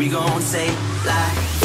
We gon' say like